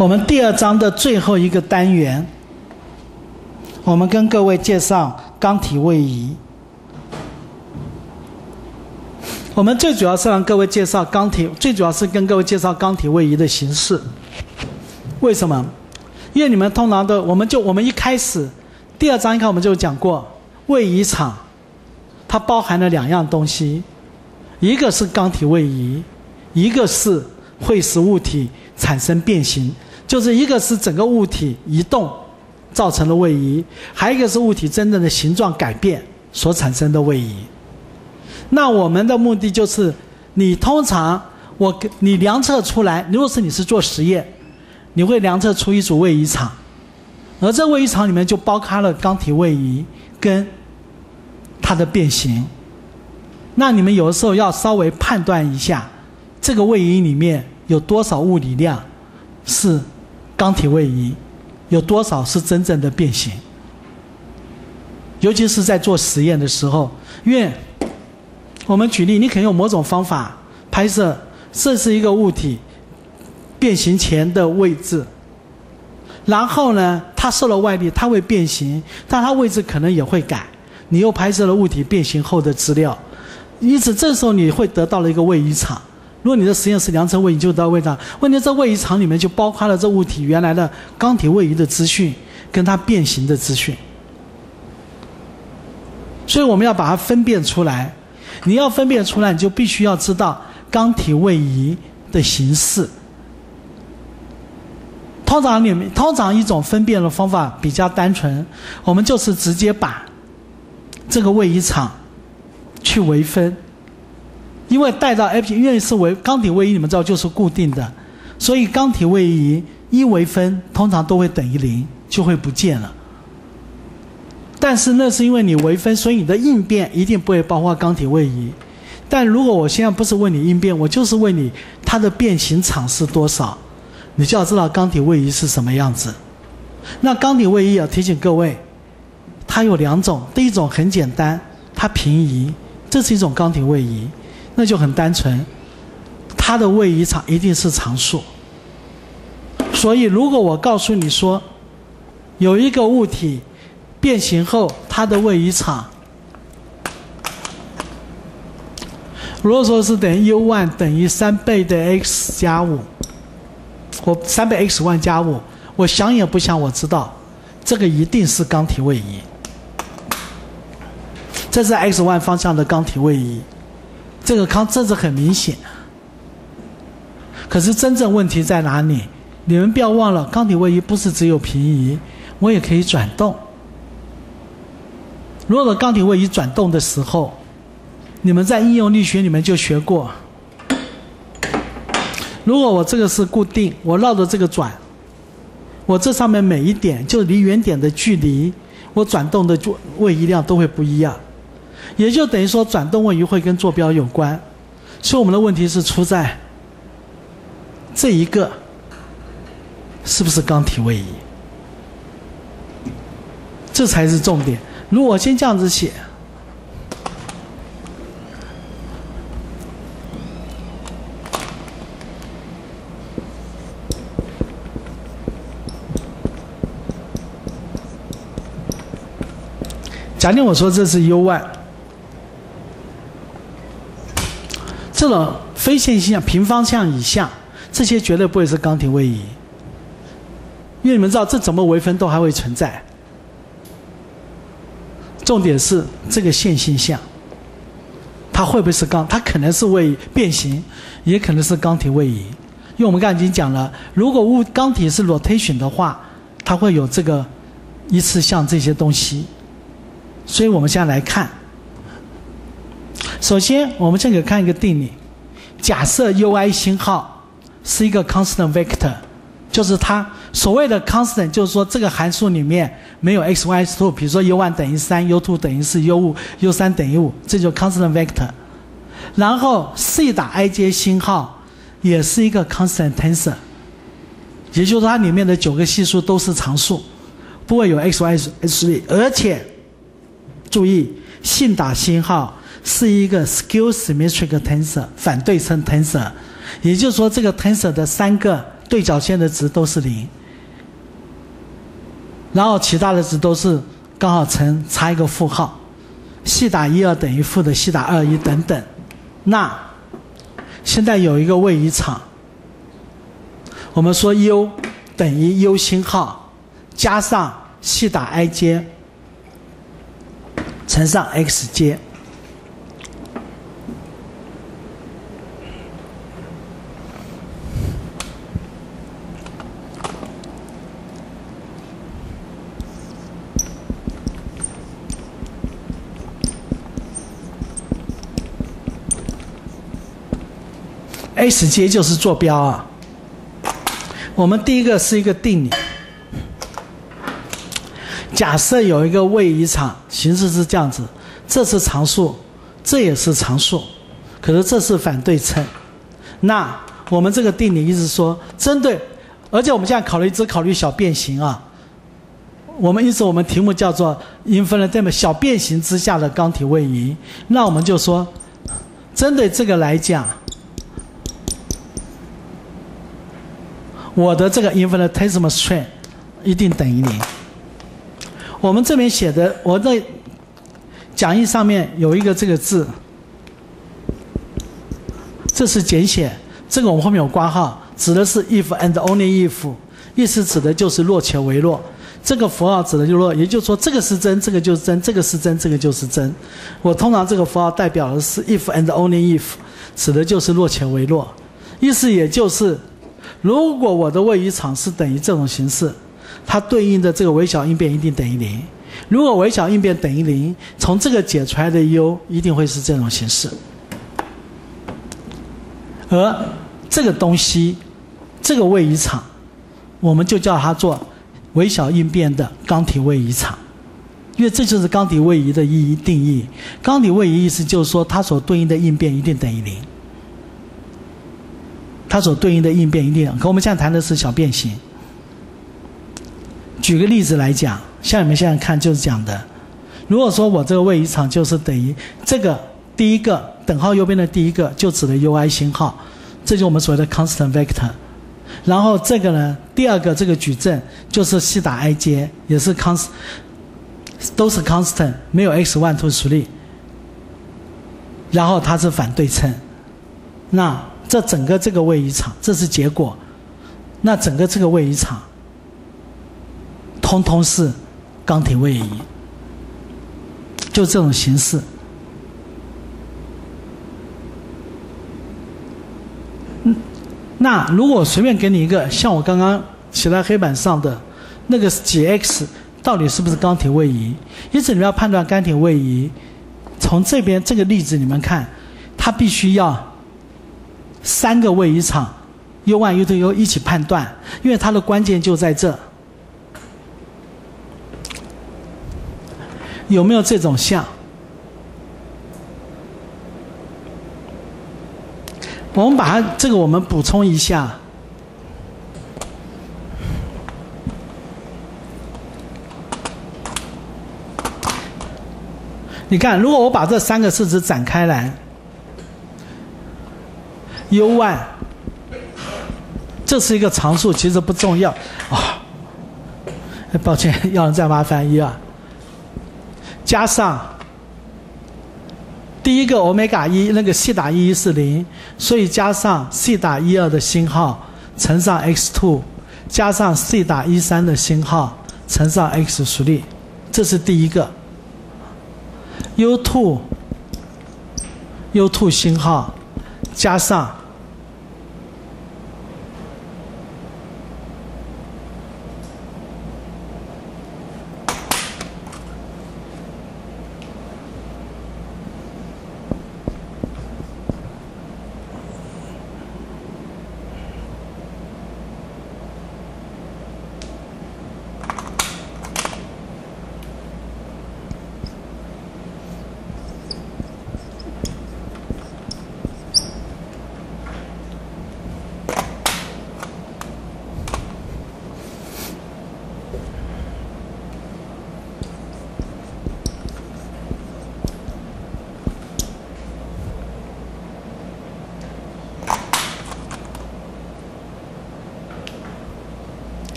我们第二章的最后一个单元，我们跟各位介绍钢体位移。我们最主要是让各位介绍钢体，最主要是跟各位介绍钢体位移的形式。为什么？因为你们通常的，我们就我们一开始第二章一开我们就讲过，位移场它包含了两样东西，一个是钢体位移，一个是会使物体产生变形。就是一个是整个物体移动造成的位移，还有一个是物体真正的形状改变所产生的位移。那我们的目的就是，你通常我你量测出来，如果是你是做实验，你会量测出一组位移场，而这位移场里面就包含了钢体位移跟它的变形。那你们有的时候要稍微判断一下，这个位移里面有多少物理量是。钢体位移有多少是真正的变形？尤其是在做实验的时候，因为我们举例，你可能用某种方法拍摄，这是一个物体变形前的位置，然后呢，它受了外力，它会变形，但它位置可能也会改。你又拍摄了物体变形后的资料，因此这时候你会得到了一个位移场。如果你的实验室量测位移就到位置，问题在位移场里面就包括了这物体原来的钢体位移的资讯，跟它变形的资讯。所以我们要把它分辨出来。你要分辨出来，你就必须要知道钢体位移的形式。通常里面，通常一种分辨的方法比较单纯，我们就是直接把这个位移场去微分。因为带到 F，因为是为钢体位移，你们知道就是固定的，所以钢体位移一微分通常都会等于零，就会不见了。但是那是因为你微分，所以你的应变一定不会包括钢体位移。但如果我现在不是问你应变，我就是问你它的变形场是多少，你就要知道钢体位移是什么样子。那钢体位移要提醒各位，它有两种，第一种很简单，它平移，这是一种钢体位移。那就很单纯，它的位移场一定是常数。所以，如果我告诉你说，有一个物体变形后，它的位移场，如果说是等于 u one 等于三倍的 x 加五，或三倍 x one 加五，我想也不想，我知道这个一定是钢体位移。这是 x one 方向的钢体位移。这个康这是很明显，可是真正问题在哪里？你们不要忘了，钢体位移不是只有平移，我也可以转动。如果钢体位移转动的时候，你们在应用力学里面就学过。如果我这个是固定，我绕着这个转，我这上面每一点就离原点的距离，我转动的就位移量都会不一样。也就等于说，转动位移会跟坐标有关，所以我们的问题是出在这一个是不是刚体位移，这才是重点。如果先这样子写，假定我说这是 u one。这种非线性向、平方向以下，这些绝对不会是钢体位移，因为你们知道，这怎么微分都还会存在。重点是这个线性向，它会不会是钢？它可能是位变形，也可能是钢体位移。因为我们刚才已经讲了，如果物钢体是 rotation 的话，它会有这个一次向这些东西。所以我们现在来看。首先，我们先给看一个定理。假设 u_i 星号是一个 constant vector，就是它所谓的 constant，就是说这个函数里面没有 x y x two，比如说 u1 等于3 u2 等于4 u5、u3 等于5，这就 constant vector。然后 c 打 i_j 星号也是一个 constant tensor，也就是它里面的九个系数都是常数，不会有 x、y、3，而且注意信打星号。是一个 skew symmetric tensor 反对称 tensor，也就是说，这个 tensor 的三个对角线的值都是零，然后其他的值都是刚好乘差一个负号，西打一二等于负的西打二一等等。那现在有一个位移场，我们说 u 等于 u 星号加上西打 i 阶乘上 x 阶。S 阶就是坐标啊。我们第一个是一个定理，假设有一个位移场，形式是这样子，这是常数，这也是常数，可是这是反对称。那我们这个定理意思说，针对，而且我们现在考虑只考虑小变形啊。我们意思我们题目叫做 infinite 小变形之下的钢体位移，那我们就说，针对这个来讲。我的这个 infinitesimal strain 一定等于零。我们这边写的，我在讲义上面有一个这个字，这是简写，这个我后面有括号，指的是 if and only if，意思指的就是若且为若。这个符号指的就是若，也就是说这个是真，这个就是真，这个是真，这个就是真。我通常这个符号代表的是 if and only if，指的就是若且为若，意思也就是。如果我的位移场是等于这种形式，它对应的这个微小应变一定等于零。如果微小应变等于零，从这个解出来的 u 一定会是这种形式。而这个东西，这个位移场，我们就叫它做微小应变的钢体位移场，因为这就是钢体位移的意义定义。钢体位移意思就是说，它所对应的应变一定等于零。它所对应的应变一定，可我们现在谈的是小变形。举个例子来讲，像你们现在看就是讲的，如果说我这个位移场就是等于这个第一个等号右边的第一个就指的 u_i 星号，这就我们所谓的 constant vector。然后这个呢，第二个这个矩阵就是西打 _ij，，也是 const，都是 constant，没有 x one two three。然后它是反对称，那。这整个这个位移场，这是结果。那整个这个位移场，通通是钢体位移，就这种形式。嗯，那如果随便给你一个，像我刚刚写在黑板上的那个几 x，到底是不是钢体位移？因此你们要判断钢体位移，从这边这个例子你们看，它必须要。三个位移场，U1 U Two、u 一起判断，因为它的关键就在这。有没有这种像？我们把它这个我们补充一下。你看，如果我把这三个式子展开来。U one，这是一个常数，其实不重要啊。抱歉，要人再麻烦一二，加上第一个欧米伽一，那个西打一一是零，所以加上西打一二的星号乘上 x two，加上西打一三的星号乘上 x three，这是第一个。u two，u two 星号加上。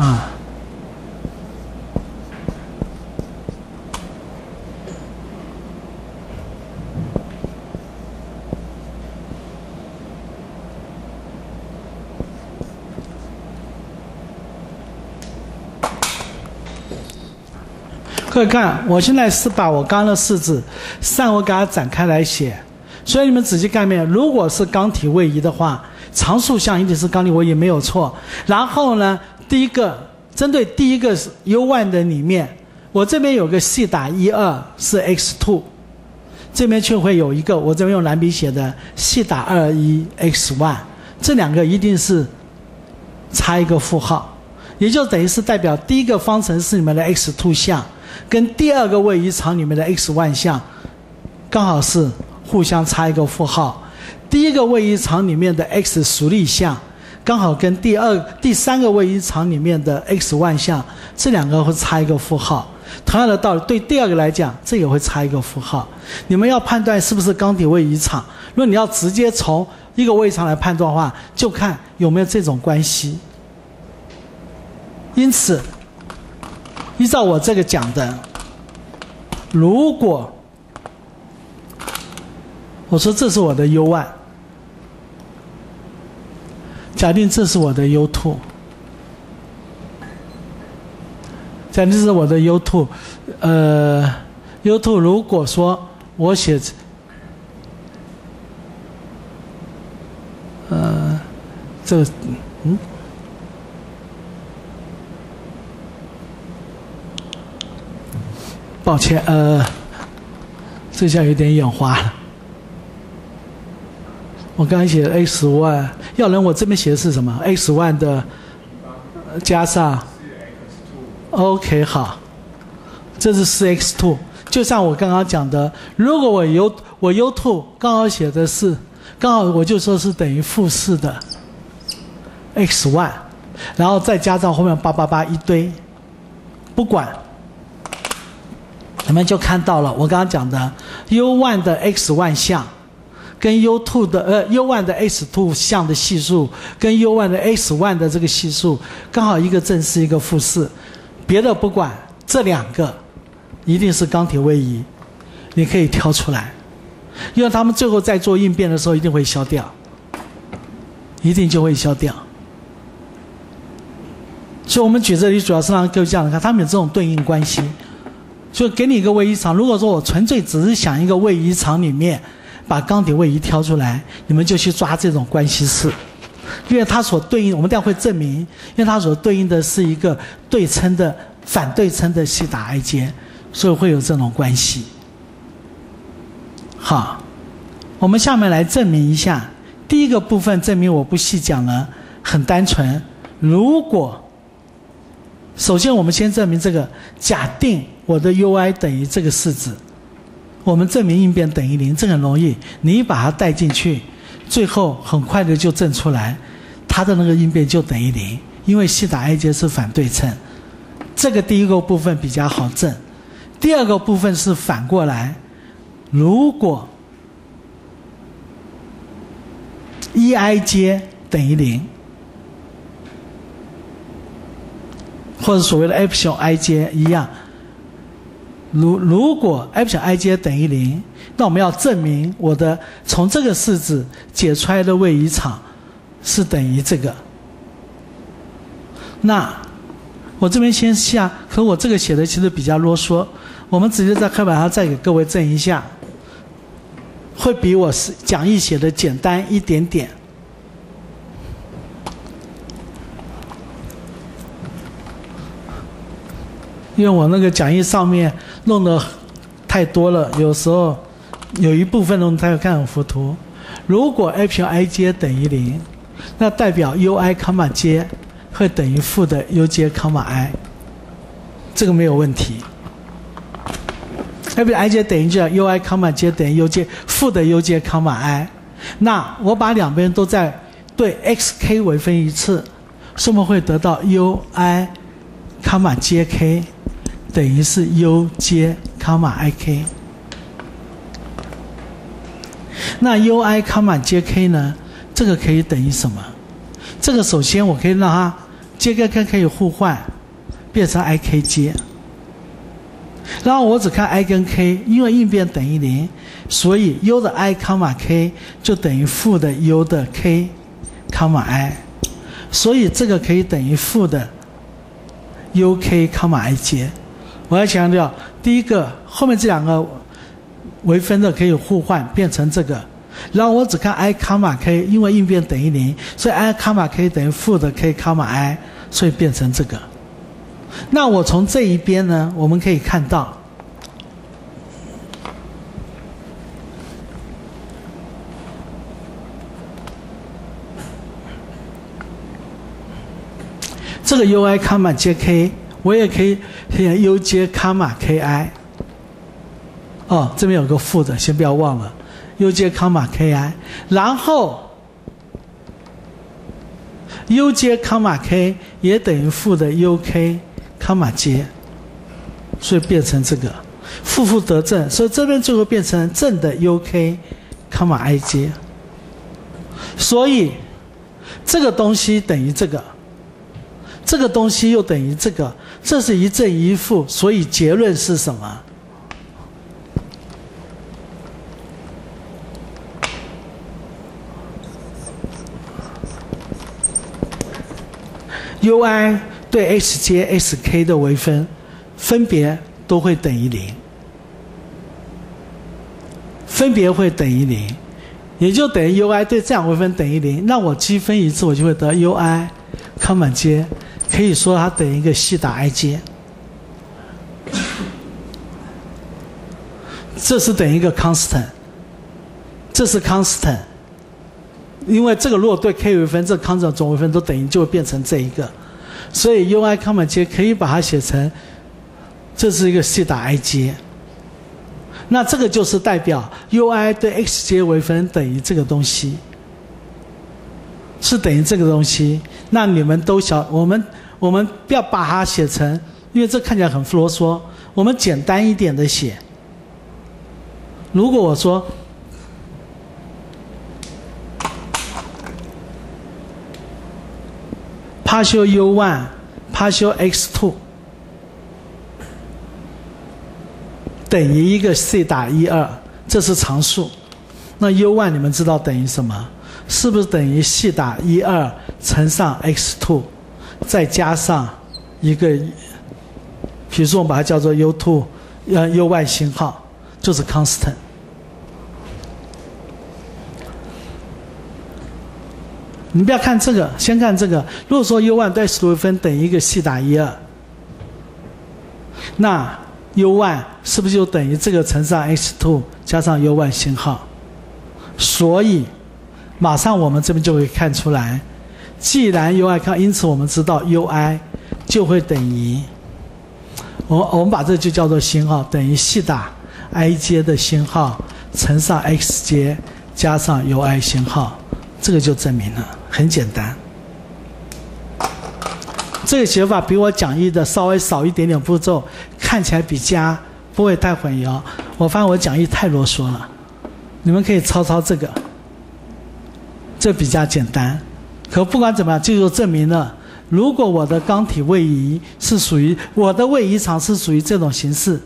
啊。各位看，我现在是把我刚刚的式子，上我给它展开来写，所以你们仔细看没有？如果是刚体位移的话，常数项一定是刚体位移，没有错。然后呢，第一个针对第一个是 U one 的里面，我这边有个 C 打一二是 X two，这边却会有一个我这边用蓝笔写的 C 打二一 X one，这两个一定是差一个负号，也就等于是代表第一个方程式里面的 X two 项。跟第二个位移场里面的 x 万项，刚好是互相差一个负号。第一个位移场里面的 x 属力项，刚好跟第二、第三个位移场里面的 x 万项，这两个会差一个负号。同样的道理，对第二个来讲，这也会差一个负号。你们要判断是不是钢体位移场，如果你要直接从一个位移场来判断的话，就看有没有这种关系。因此。依照我这个讲的，如果我说这是我的 u y 假定这是我的 U two，假定这是我的 U two，呃，U two 如果说我写，呃，这，嗯。抱歉，呃，这下有点眼花了。我刚才写 x one，要人我这边写的是什么？x one 的加上 OK 好，这是四 x two。就像我刚刚讲的，如果我 u 我 u two 刚好写的是，刚好我就说是等于负四的 x one，然后再加上后面八八八一堆，不管。你们就看到了我刚刚讲的 u one 的 x one 项，跟 u two 的呃 u one 的 x two 项的系数，跟 u one 的 x one 的这个系数，刚好一个正四，一个负四，别的不管，这两个一定是钢铁位移，你可以挑出来，因为他们最后在做应变的时候一定会消掉，一定就会消掉。所以我们举这里主要是让各位这样看，他们有这种对应关系。就给你一个位移场，如果说我纯粹只是想一个位移场里面把钢铁位移挑出来，你们就去抓这种关系式，因为它所对应，我们待会证明，因为它所对应的是一个对称的反对称的西打 i 阶，所以会有这种关系。好，我们下面来证明一下，第一个部分证明我不细讲了，很单纯，如果。首先，我们先证明这个，假定我的 U_i 等于这个式子，我们证明应变等于零，这很容易。你把它带进去，最后很快的就证出来，它的那个应变就等于零，因为西塔 i 阶是反对称。这个第一个部分比较好证，第二个部分是反过来，如果 e_i 阶等于零。或者所谓的 f 小 i 阶一样，如如果 f 小 ij 等于零，那我们要证明我的从这个式子解出来的位移场是等于这个。那我这边先下，可我这个写的其实比较啰嗦，我们直接在黑板上再给各位证一下，会比我是讲义写的简单一点点。因为我那个讲义上面弄的太多了，有时候有一部分弄太看很糊涂。如果 i 平 i 阶等于零，那代表 u i 康码 j 会等于负的 u j 康码 i，这个没有问题。i 平 i 阶等于就 u i 康码 j 等于 u j 负的 u j 康码 i，那我把两边都在对 x k 微分一次，是不是会得到 u i 康码 j k？等于是 u 接 comma i k，那 u i comma j k 呢？这个可以等于什么？这个首先我可以让它 J 跟 K 可以互换，变成 I K 接。然后我只看 I 跟 K，因为应变等于零，所以 U 的 I 康码 K 就等于负的 U 的 K 康码 I，所以这个可以等于负的 U K 康码 I 接。我要强调，第一个后面这两个微分的可以互换变成这个，然后我只看 I 卡码 K，因为应变等于零，所以 I 卡码 K 等于负的 K 卡码 I，所以变成这个。那我从这一边呢，我们可以看到，这个 U I 卡玛接 K，我也可以写 U 接卡玛 K I。哦，这边有个负的，先不要忘了，U 接卡玛 K I，然后 U 接卡玛 K 也等于负的 U K。康马 J，，所以变成这个。负负得正，所以这边最后变成正的 UK 康马 I J，，所以这个东西等于这个，这个东西又等于这个，这是一正一负，所以结论是什么？UI。对 H J S K 的微分，分别都会等于零，分别会等于零，也就等于 ui 对这样微分等于零。那我积分一次，我就会得 ui 康满接，可以说它等于一个西打 i 接。这是等于一个 constant，这是 constant，因为这个如果对 k 微分，这 constant 总微分都等于，就会变成这一个。所以 U I 康满接可以把它写成，这是一个西打 I 接。那这个就是代表 U I 对 X 接微分等于这个东西，是等于这个东西。那你们都晓，我们我们不要把它写成，因为这看起来很啰嗦。我们简单一点的写。如果我说。partial u one partial x two 等于一个 c 打一二，这是常数。那 u one 你们知道等于什么？是不是等于系打一二乘上 x two，再加上一个，比如说我们把它叫做 u two，呃 u one 星号，就是 constant。你不要看这个，先看这个。如果说 u one 对 x 微分等于一个西打一二，那 u one 是不是就等于这个乘上 x two 加上 U1 星号？所以，马上我们这边就会看出来，既然 UI 看，因此我们知道 UI 就会等于，我我们把这就叫做星号，等于西打 i 阶的星号乘上 x 阶加上 UI 星号，这个就证明了。很简单，这个写法比我讲义的稍微少一点点步骤，看起来比加不会太混淆。我发现我讲义太啰嗦了，你们可以抄抄这个，这比较简单。可不管怎么样，这就证明了，如果我的钢体位移是属于我的位移场是属于这种形式，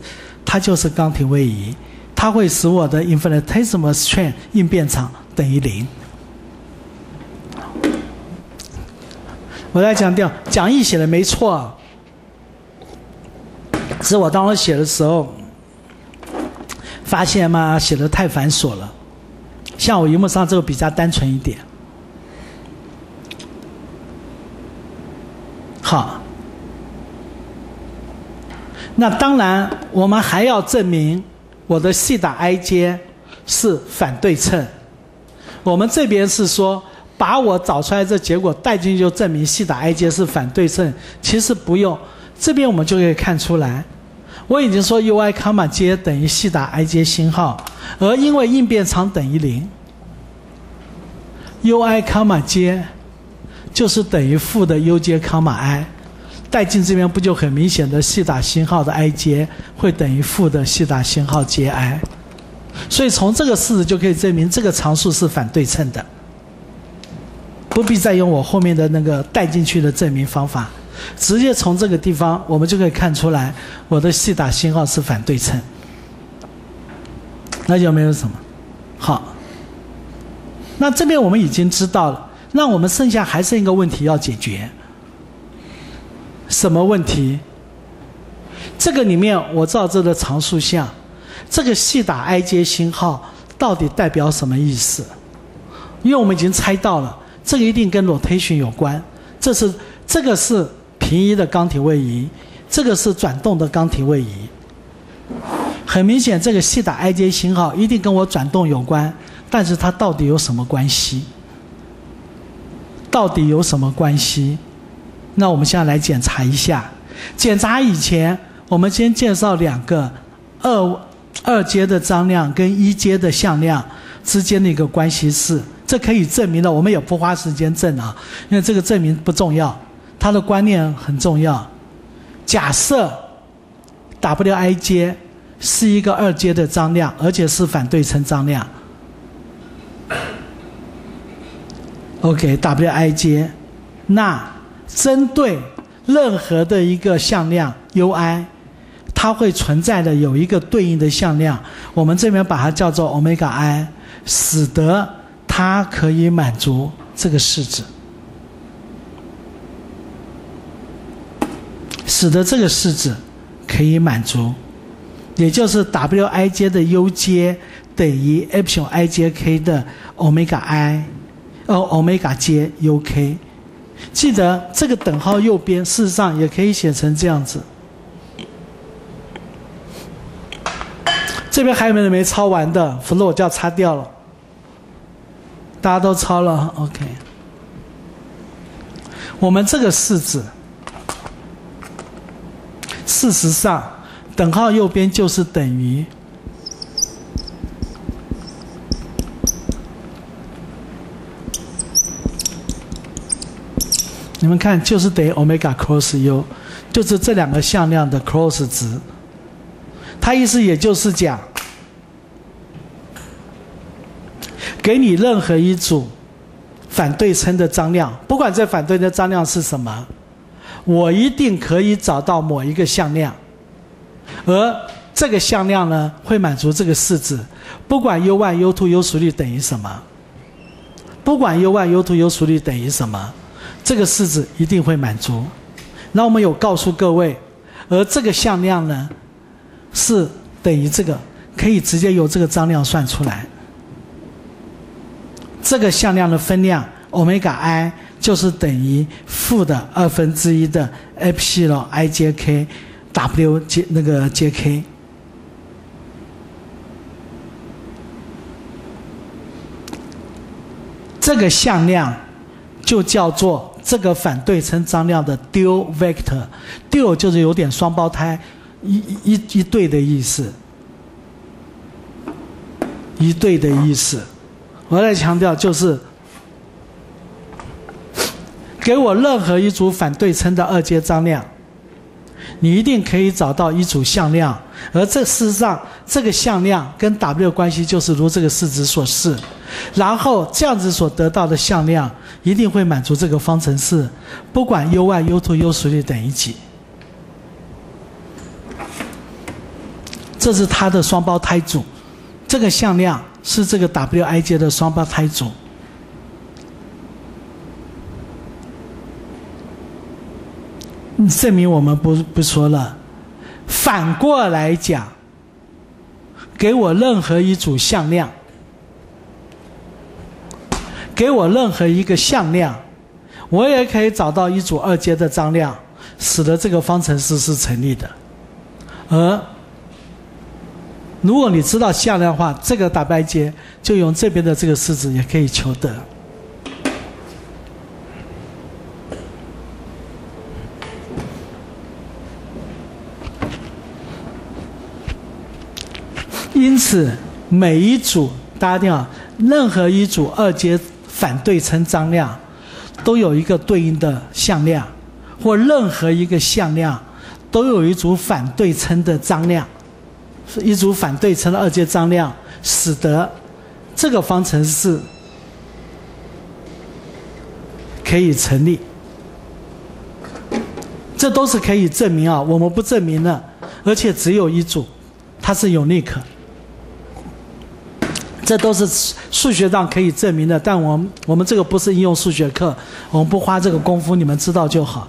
它就是钢体位移，它会使我的 infinitesimal strain 应变场等于零。我再强调，讲义写的没错，只是我当时写的时候，发现嘛写的太繁琐了。像我荧幕上这个比较单纯一点。好，那当然我们还要证明我的 C 打 I 阶是反对称。我们这边是说。把我找出来这结果带进去，就证明西打 i 阶是反对称。其实不用，这边我们就可以看出来。我已经说 u i 康马 j 等于西打 i 阶星号，而因为应变场等于零，u i 康玛阶就是等于负的 u 阶康玛 i，带进这边不就很明显的西打星号的 i 阶会等于负的西打星号阶 i，所以从这个式子就可以证明这个常数是反对称的。不必再用我后面的那个带进去的证明方法，直接从这个地方我们就可以看出来，我的西打星号是反对称。那就没有什么，好。那这边我们已经知道了，那我们剩下还剩一个问题要解决。什么问题？这个里面我照这个常数项，这个细打 I 阶星号到底代表什么意思？因为我们已经猜到了，这个一定跟 rotation 有关。这是这个是平移的钢体位移，这个是转动的钢体位移。很明显，这个细打 I 阶星号一定跟我转动有关。但是它到底有什么关系？到底有什么关系？那我们现在来检查一下。检查以前，我们先介绍两个二二阶的张量跟一阶的向量之间的一个关系式。这可以证明了，我们也不花时间证啊，因为这个证明不重要，它的观念很重要。假设 Wi 阶是一个二阶的张量，而且是反对称张量。OK，Wij，，那针对任何的一个向量 Ui，它会存在的有一个对应的向量，我们这边把它叫做 Omega i，使得它可以满足这个式子，使得这个式子可以满足，也就是 Wij 的 U 阶等于 Epsilon i 阶 k 的 Omega i。哦，欧米伽阶 UK，记得这个等号右边，事实上也可以写成这样子。这边还有没有没抄完的？否则我就要擦掉了。大家都抄了，OK。我们这个式子，事实上，等号右边就是等于。你们看，就是等于 omega cross u，就是这两个向量的 cross 值。它意思也就是讲，给你任何一组反对称的张量，不管这反对的张量是什么，我一定可以找到某一个向量，而这个向量呢，会满足这个式子，不管 uyu to u 属率等于什么，不管 uyu to u 属率等于什么。这个式子一定会满足。那我们有告诉各位，而这个向量呢，是等于这个，可以直接由这个张量算出来。这个向量的分量欧米伽 i 就是等于负的二分之一的 epsilon i 阶 k w 阶那个 jk。这个向量就叫做。这个反对称张量的 dual vector，dual 就是有点双胞胎，一一一对的意思，一对的意思。我再强调，就是给我任何一组反对称的二阶张量。你一定可以找到一组向量，而这事实上，这个向量跟 W 关系就是如这个式子所示，然后这样子所得到的向量一定会满足这个方程式，不管 U1、U2、U 属率等于几，这是它的双胞胎组，这个向量是这个 wij 的双胞胎组。证明我们不不说了。反过来讲，给我任何一组向量，给我任何一个向量，我也可以找到一组二阶的张量，使得这个方程式是成立的。而如果你知道向量的话，这个 W 阶就用这边的这个式子也可以求得。因此，每一组大家听好，任何一组二阶反对称张量，都有一个对应的向量，或任何一个向量都有一组反对称的张量，是一组反对称的二阶张量，使得这个方程式可以成立。这都是可以证明啊，我们不证明的，而且只有一组，它是有 n 可。这都是数学上可以证明的，但我们我们这个不是应用数学课，我们不花这个功夫，你们知道就好。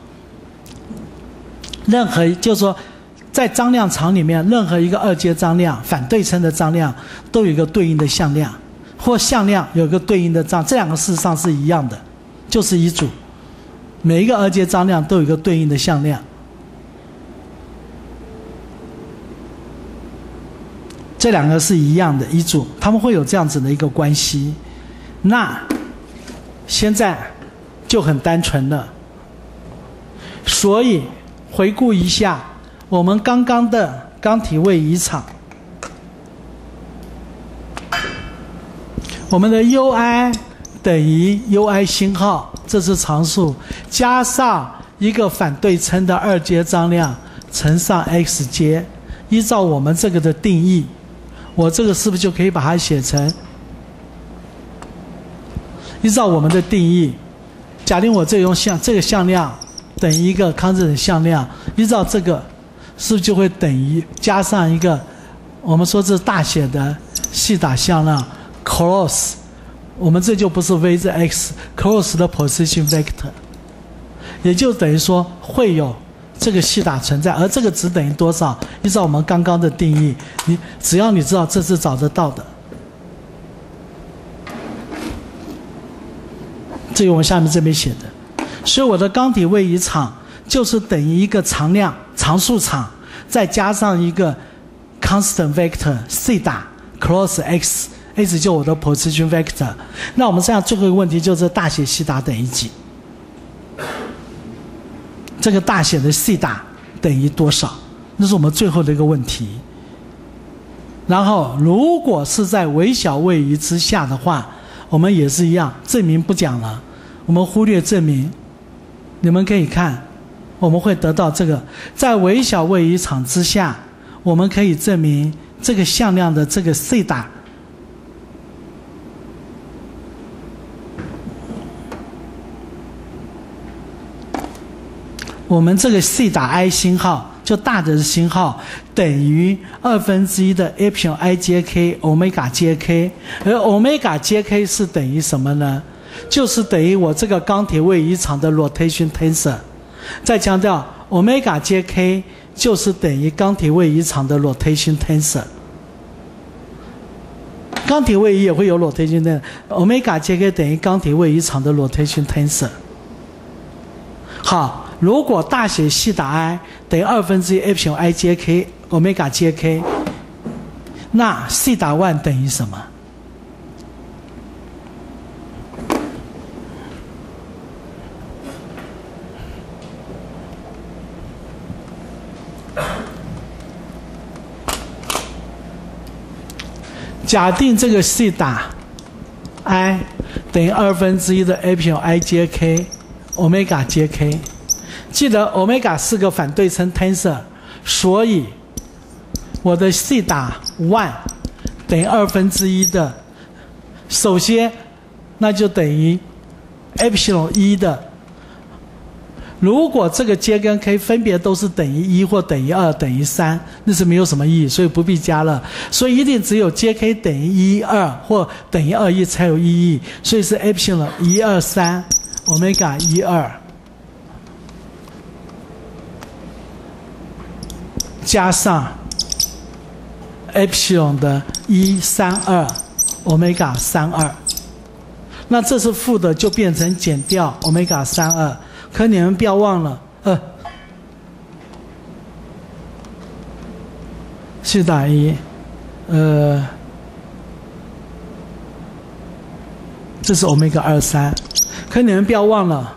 任何就是说，在张量场里面，任何一个二阶张量反对称的张量都有一个对应的向量，或向量有个对应的张，这两个事实上是一样的，就是一组。每一个二阶张量都有一个对应的向量。这两个是一样的一组，他们会有这样子的一个关系。那现在就很单纯了。所以回顾一下我们刚刚的钢体位移场，我们的 U_i 等于 U_i 星号，这是常数，加上一个反对称的二阶张量乘上 x 阶，依照我们这个的定义。我这个是不是就可以把它写成？依照我们的定义，假定我这用向这个向量等于一个康德的向量，依照这个，是不是就会等于加上一个？我们说这大写的西塔向量 cross，我们这就不是 v 字 x cross 的 position vector，也就等于说会有。这个西塔存在，而这个值等于多少？依照我们刚刚的定义，你只要你知道这是找得到的。这个我们下面这边写的，所以我的钢体位移场就是等于一个常量常数场，再加上一个 constant vector 西塔 cross x，x 就我的 position vector。那我们这样最后一个问题就是大写西塔等于几？这个大写的西塔等于多少？那是我们最后的一个问题。然后，如果是在微小位移之下的话，我们也是一样，证明不讲了，我们忽略证明。你们可以看，我们会得到这个，在微小位移场之下，我们可以证明这个向量的这个西塔。我们这个 c 打 i 星号就大的星号等于二分之一的 epsilon i 接 k 欧米伽接 k，而欧米伽接 k 是等于什么呢？就是等于我这个钢铁位移场的 rotation tensor。再强调，欧米伽接 k 就是等于钢铁位移场的 rotation tensor。钢铁位移也会有 rotation tensor，欧米伽接 k 等于钢铁位移场的 rotation tensor。好。如果大写西塔 i 等于二分之一 epsilon i 接 k 欧米伽接 k，那西塔 one 等于什么？假定这个西塔 i 等于二分之一的 epsilon i 接 k 欧米伽接 k。记得欧米伽是个反对称 tensor，所以我的西塔 one 等于二分之一的，首先那就等于 epsilon 一的。如果这个 j 跟 k 分别都是等于一或等于二等于三，那是没有什么意义，所以不必加了。所以一定只有 j k 等于一二或等于二一才有意义，所以是 epsilon 一二三欧米伽一二。加上 epsilon 的一三二，omega 三二，那这是负的，就变成减掉 omega 三二。可你们不要忘了，呃，西塔一，呃，这是 omega 二三。可你们不要忘了。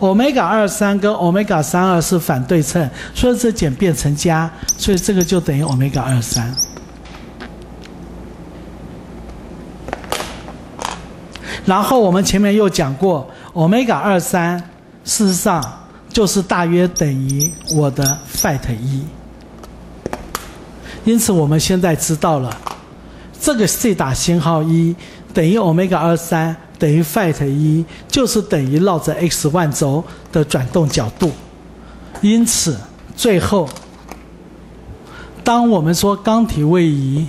欧米伽二三跟欧米伽三二是反对称，所以这减变成加，所以这个就等于欧米伽二三。然后我们前面又讲过，欧米伽二三事实上就是大约等于我的 fat 一。因此我们现在知道了，这个 c 打星号一等于欧米伽二三等于 φ 一，就是等于绕着 x y 轴的转动角度。因此，最后，当我们说钢体位移，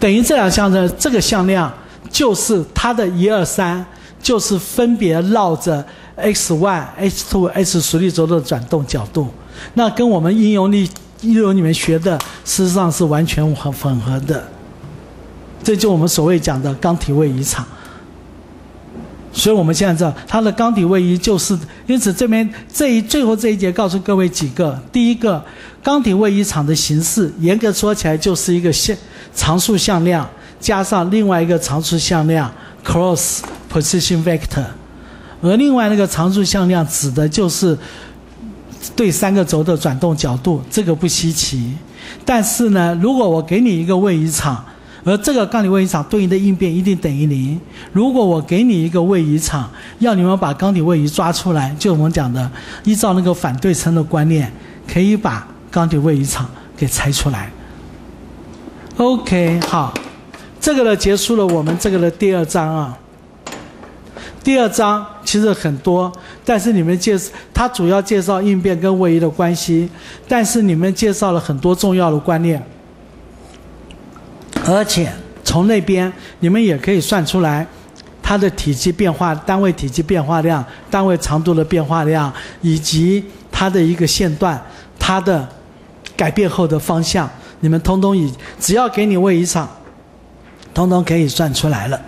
等于这两项的这个向量，就是它的一二三，就是分别绕着 x y、h two、h 实力轴的转动角度。那跟我们应用力应用里面学的，事实上是完全很吻合的。这就我们所谓讲的钢体位移场。所以我们现在知道，它的钢体位移就是，因此这边这一最后这一节告诉各位几个：第一个，钢体位移场的形式，严格说起来就是一个向常数向量加上另外一个常数向量 cross position vector，而另外那个常数向量指的就是。对三个轴的转动角度，这个不稀奇。但是呢，如果我给你一个位移场，而这个钢体位移场对应的应变一定等于零。如果我给你一个位移场，要你们把钢体位移抓出来，就我们讲的，依照那个反对称的观念，可以把钢体位移场给拆出来。OK，好，这个呢结束了我们这个的第二章啊。第二章其实很多，但是你们介它主要介绍应变跟位移的关系，但是你们介绍了很多重要的观念，而且从那边你们也可以算出来它的体积变化、单位体积变化量、单位长度的变化量，以及它的一个线段、它的改变后的方向，你们通通以只要给你位移场，通通可以算出来了。